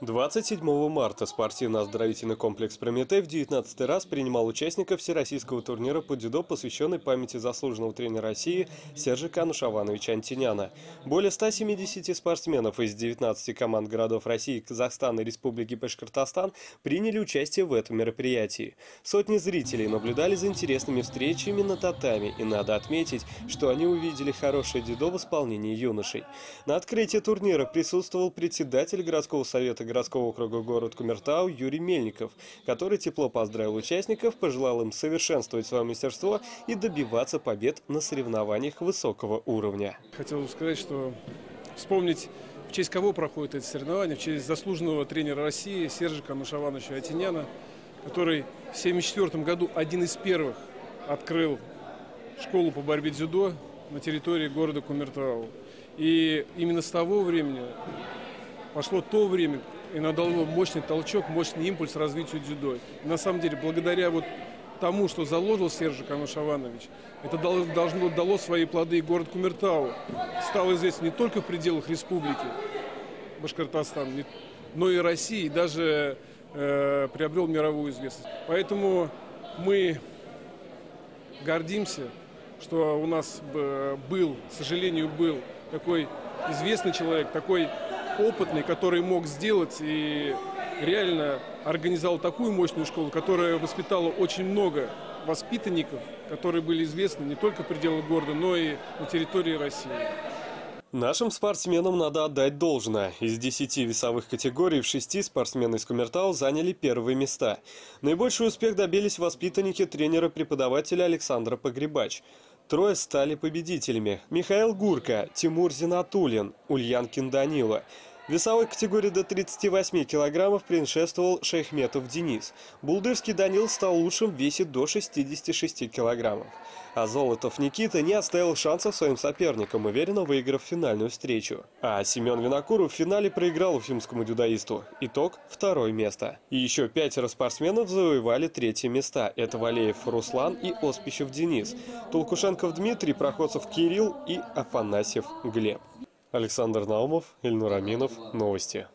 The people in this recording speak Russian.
27 марта спортивно-оздоровительный комплекс «Прометей» в 19 раз принимал участников всероссийского турнира по дзюдо, посвященный памяти заслуженного тренера России Сержика Анушавановича Антиняна. Более 170 спортсменов из 19 команд городов России, Казахстана и Республики Башкортостан приняли участие в этом мероприятии. Сотни зрителей наблюдали за интересными встречами на татами, и надо отметить, что они увидели хорошее дзюдо в исполнении юношей. На открытии турнира присутствовал председатель городского совета городского округа город Кумертау Юрий Мельников, который тепло поздравил участников, пожелал им совершенствовать свое мастерство и добиваться побед на соревнованиях высокого уровня. Хотел бы сказать, что вспомнить в честь кого проходит это соревнование, в честь заслуженного тренера России Сержика Нушавановича Атиняна, который в 1974 году один из первых открыл школу по борьбе дзюдо на территории города Кумертау. И именно с того времени пошло то время, и надало мощный толчок, мощный импульс развитию дзюдо. И на самом деле, благодаря вот тому, что заложил Сержик Кануш это должно дало свои плоды и город Кумертау. Стал известен не только в пределах республики Башкортостан, но и России, и даже э, приобрел мировую известность. Поэтому мы гордимся, что у нас был, к сожалению, был такой известный человек, такой опытный, который мог сделать и реально организовал такую мощную школу, которая воспитала очень много воспитанников, которые были известны не только в пределах города, но и на территории России. Нашим спортсменам надо отдать должное. Из 10 весовых категорий в 6 спортсмены из Кумертау заняли первые места. Наибольший успех добились воспитанники тренера-преподавателя Александра Погребач. Трое стали победителями. Михаил Гурка, Тимур Зинатулин, Ульянкин Данила. Весовой категории до 38 килограммов предшествовал Шейхметов Денис. Булдырский Данил стал лучшим в весе до 66 килограммов. А Золотов Никита не оставил шансов своим соперникам, уверенно выиграв финальную встречу. А Семен Винокуров в финале проиграл уфимскому дюдаисту. Итог – второе место. И еще пятеро спортсменов завоевали третье места. Это Валеев Руслан и Оспищев Денис, Толкушенков Дмитрий, Проходцев Кирилл и Афанасьев Глеб. Александр Наумов, Ильнур Аминов. Новости.